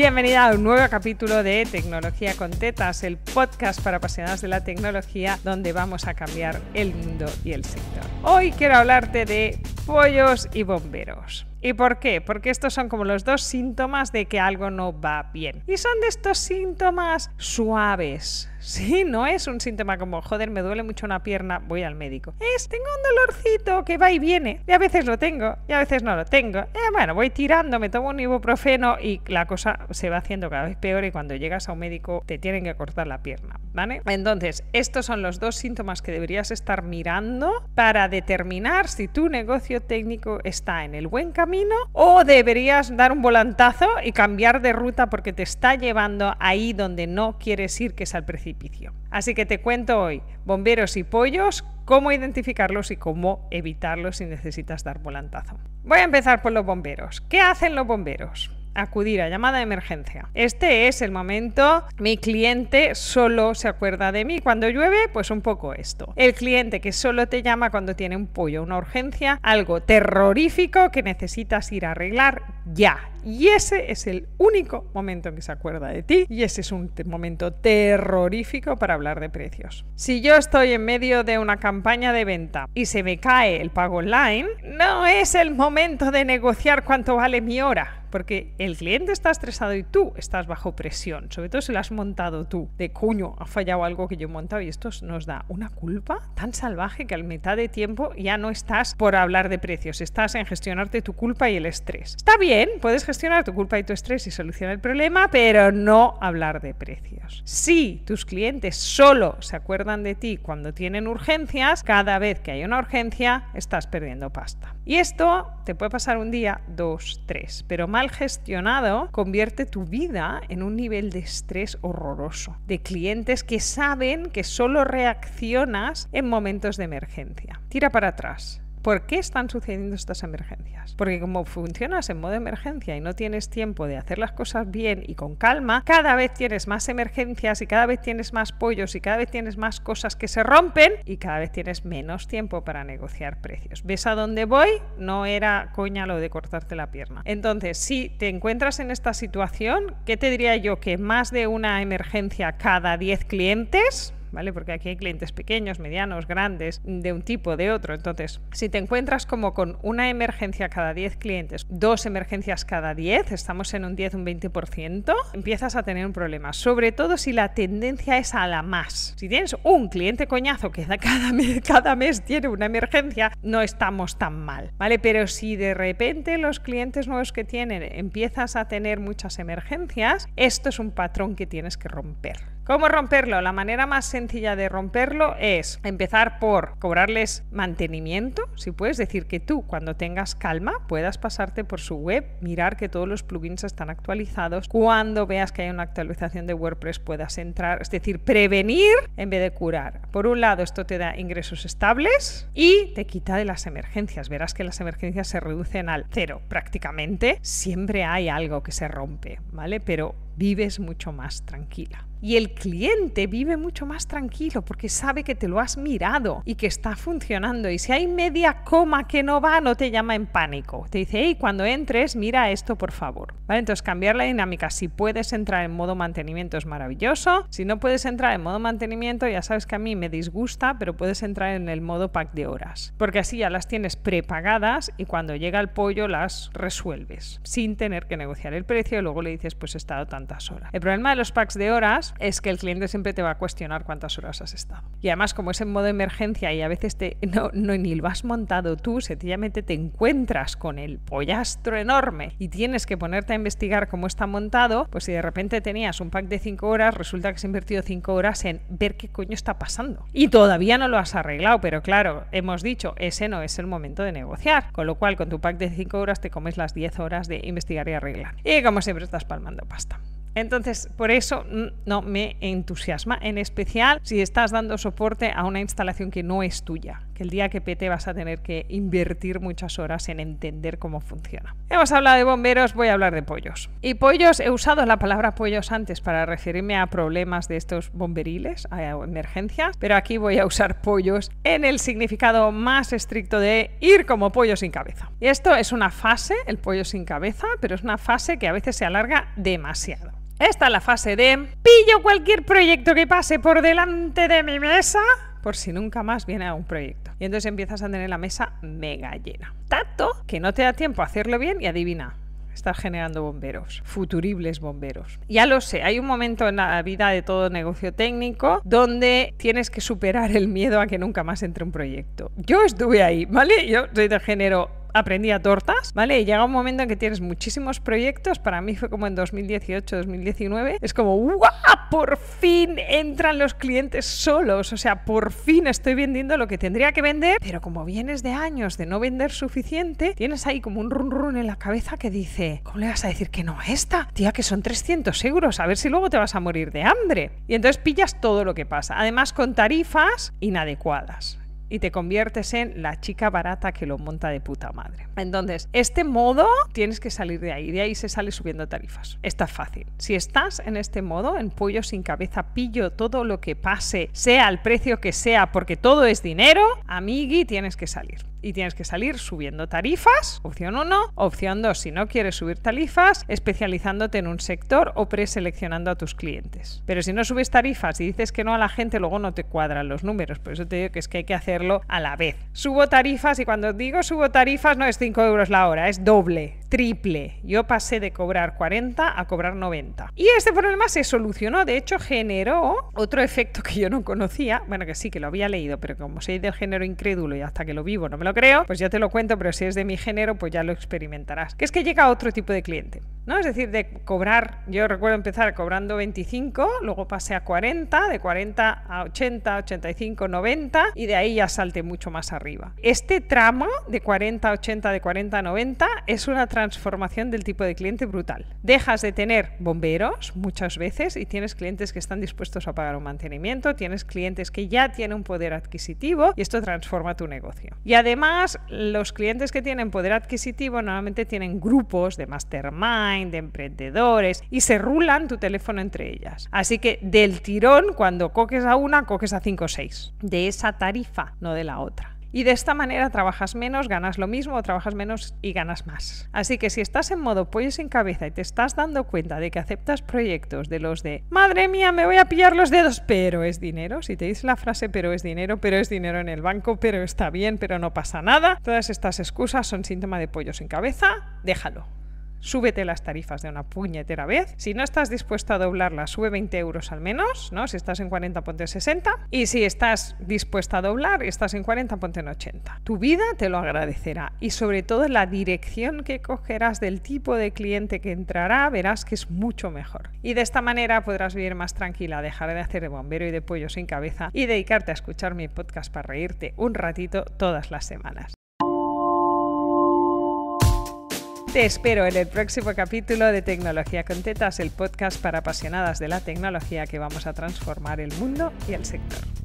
Bienvenida a un nuevo capítulo de Tecnología con Tetas, el podcast para apasionados de la tecnología donde vamos a cambiar el mundo y el sector. Hoy quiero hablarte de pollos y bomberos. ¿Y por qué? Porque estos son como los dos síntomas de que algo no va bien. Y son de estos síntomas suaves. Sí, no es un síntoma como, joder, me duele mucho una pierna, voy al médico. Es, tengo un dolorcito que va y viene. Y a veces lo tengo, y a veces no lo tengo. Eh, bueno, voy tirando, me tomo un ibuprofeno y la cosa se va haciendo cada vez peor y cuando llegas a un médico te tienen que cortar la pierna, ¿vale? Entonces, estos son los dos síntomas que deberías estar mirando para determinar si tu negocio técnico está en el buen camino o deberías dar un volantazo y cambiar de ruta porque te está llevando ahí donde no quieres ir, que es al Así que te cuento hoy, bomberos y pollos, cómo identificarlos y cómo evitarlos si necesitas dar volantazo. Voy a empezar por los bomberos. ¿Qué hacen los bomberos? acudir a llamada de emergencia. Este es el momento, mi cliente solo se acuerda de mí. Cuando llueve, pues un poco esto. El cliente que solo te llama cuando tiene un pollo, una urgencia, algo terrorífico que necesitas ir a arreglar ya. Y ese es el único momento en que se acuerda de ti y ese es un momento terrorífico para hablar de precios. Si yo estoy en medio de una campaña de venta y se me cae el pago online, no es el momento de negociar cuánto vale mi hora porque el cliente está estresado y tú estás bajo presión, sobre todo si lo has montado tú, de cuño, ha fallado algo que yo he montado y esto nos da una culpa tan salvaje que al mitad de tiempo ya no estás por hablar de precios, estás en gestionarte tu culpa y el estrés. Está bien, puedes gestionar tu culpa y tu estrés y solucionar el problema, pero no hablar de precios. Si tus clientes solo se acuerdan de ti cuando tienen urgencias, cada vez que hay una urgencia estás perdiendo pasta. Y esto te puede pasar un día, dos, tres, pero mal gestionado convierte tu vida en un nivel de estrés horroroso, de clientes que saben que solo reaccionas en momentos de emergencia. Tira para atrás ¿Por qué están sucediendo estas emergencias? Porque como funcionas en modo emergencia y no tienes tiempo de hacer las cosas bien y con calma, cada vez tienes más emergencias y cada vez tienes más pollos y cada vez tienes más cosas que se rompen y cada vez tienes menos tiempo para negociar precios. ¿Ves a dónde voy? No era coña lo de cortarte la pierna. Entonces, si te encuentras en esta situación, ¿qué te diría yo? Que más de una emergencia cada 10 clientes ¿vale? Porque aquí hay clientes pequeños, medianos, grandes, de un tipo, de otro. Entonces, si te encuentras como con una emergencia cada 10 clientes, dos emergencias cada 10, estamos en un 10, un 20%, empiezas a tener un problema. Sobre todo si la tendencia es a la más. Si tienes un cliente coñazo que cada mes, cada mes tiene una emergencia, no estamos tan mal, ¿vale? Pero si de repente los clientes nuevos que tienen empiezas a tener muchas emergencias, esto es un patrón que tienes que romper. ¿Cómo romperlo? La manera más sencilla de romperlo es empezar por cobrarles mantenimiento, si puedes decir que tú cuando tengas calma puedas pasarte por su web, mirar que todos los plugins están actualizados, cuando veas que hay una actualización de WordPress puedas entrar, es decir, prevenir en vez de curar. Por un lado esto te da ingresos estables y te quita de las emergencias, verás que las emergencias se reducen al cero prácticamente, siempre hay algo que se rompe, ¿vale? Pero vives mucho más tranquila. Y el cliente vive mucho más tranquilo porque sabe que te lo has mirado y que está funcionando. Y si hay media coma que no va, no te llama en pánico. Te dice, hey, cuando entres, mira esto por favor. ¿Vale? Entonces, cambiar la dinámica. Si puedes entrar en modo mantenimiento es maravilloso. Si no puedes entrar en modo mantenimiento, ya sabes que a mí me disgusta, pero puedes entrar en el modo pack de horas. Porque así ya las tienes prepagadas y cuando llega el pollo las resuelves sin tener que negociar el precio y luego le dices, pues he estado tantas horas. El problema de los packs de horas es que el cliente siempre te va a cuestionar cuántas horas has estado. Y además, como es en modo emergencia y a veces te, no, ni lo has montado tú, sencillamente te encuentras con el pollastro enorme y tienes que ponerte a investigar cómo está montado, pues si de repente tenías un pack de 5 horas, resulta que has invertido 5 horas en ver qué coño está pasando. Y todavía no lo has arreglado, pero claro, hemos dicho, ese no es el momento de negociar. Con lo cual, con tu pack de 5 horas te comes las 10 horas de investigar y arreglar. Y como siempre estás palmando pasta. Entonces, por eso no me entusiasma, en especial si estás dando soporte a una instalación que no es tuya que el día que pete vas a tener que invertir muchas horas en entender cómo funciona. Hemos hablado de bomberos, voy a hablar de pollos. Y pollos, he usado la palabra pollos antes para referirme a problemas de estos bomberiles, a emergencias, pero aquí voy a usar pollos en el significado más estricto de ir como pollo sin cabeza. Y esto es una fase, el pollo sin cabeza, pero es una fase que a veces se alarga demasiado. Esta es la fase de pillo cualquier proyecto que pase por delante de mi mesa por si nunca más viene a un proyecto. Y entonces empiezas a tener la mesa mega llena. Tanto que no te da tiempo a hacerlo bien y adivina, estás generando bomberos, futuribles bomberos. Ya lo sé, hay un momento en la vida de todo negocio técnico donde tienes que superar el miedo a que nunca más entre un proyecto. Yo estuve ahí, ¿vale? Yo soy de género aprendía tortas, ¿vale? Y llega un momento en que tienes muchísimos proyectos, para mí fue como en 2018, 2019, es como, ¡guau! Por fin entran los clientes solos, o sea, por fin estoy vendiendo lo que tendría que vender, pero como vienes de años de no vender suficiente, tienes ahí como un run run en la cabeza que dice, ¿cómo le vas a decir que no a esta? Tía, que son 300 euros, a ver si luego te vas a morir de hambre. Y entonces pillas todo lo que pasa, además con tarifas inadecuadas y te conviertes en la chica barata que lo monta de puta madre. Entonces, este modo tienes que salir de ahí, de ahí se sale subiendo tarifas. Está fácil. Si estás en este modo, en pollo sin cabeza, pillo todo lo que pase, sea el precio que sea, porque todo es dinero, amigui, tienes que salir y tienes que salir subiendo tarifas, opción 1, opción 2, si no quieres subir tarifas, especializándote en un sector o preseleccionando a tus clientes. Pero si no subes tarifas y dices que no a la gente, luego no te cuadran los números, por eso te digo que es que hay que hacerlo a la vez. Subo tarifas y cuando digo subo tarifas no es 5 euros la hora, es doble, triple. Yo pasé de cobrar 40 a cobrar 90. Y este problema se solucionó, de hecho generó otro efecto que yo no conocía, bueno que sí que lo había leído, pero como soy del género incrédulo y hasta que lo vivo no me lo creo, pues ya te lo cuento, pero si es de mi género, pues ya lo experimentarás. Que es que llega otro tipo de cliente, ¿no? Es decir, de cobrar, yo recuerdo empezar cobrando 25, luego pasé a 40, de 40 a 80, 85, 90 y de ahí ya salte mucho más arriba. Este tramo de 40, 80, de 40 a 90 es una transformación del tipo de cliente brutal. Dejas de tener bomberos muchas veces y tienes clientes que están dispuestos a pagar un mantenimiento, tienes clientes que ya tienen un poder adquisitivo y esto transforma tu negocio. Y además, los clientes que tienen poder adquisitivo normalmente tienen grupos de mastermind, de emprendedores y se rulan tu teléfono entre ellas. Así que del tirón, cuando coques a una, coques a cinco o seis. De esa tarifa, no de la otra. Y de esta manera trabajas menos, ganas lo mismo, o trabajas menos y ganas más. Así que si estás en modo pollo sin cabeza y te estás dando cuenta de que aceptas proyectos de los de madre mía, me voy a pillar los dedos, pero es dinero, si te dice la frase pero es dinero, pero es dinero en el banco, pero está bien, pero no pasa nada, todas estas excusas son síntoma de pollo sin cabeza, déjalo súbete las tarifas de una puñetera vez. Si no estás dispuesto a doblarlas, sube 20 euros al menos, ¿no? Si estás en 40, ponte 60. Y si estás dispuesto a doblar estás en 40, ponte en 80. Tu vida te lo agradecerá. Y sobre todo la dirección que cogerás del tipo de cliente que entrará, verás que es mucho mejor. Y de esta manera podrás vivir más tranquila, dejar de hacer de bombero y de pollo sin cabeza y dedicarte a escuchar mi podcast para reírte un ratito todas las semanas. Te espero en el próximo capítulo de Tecnología con Tetas, el podcast para apasionadas de la tecnología que vamos a transformar el mundo y el sector.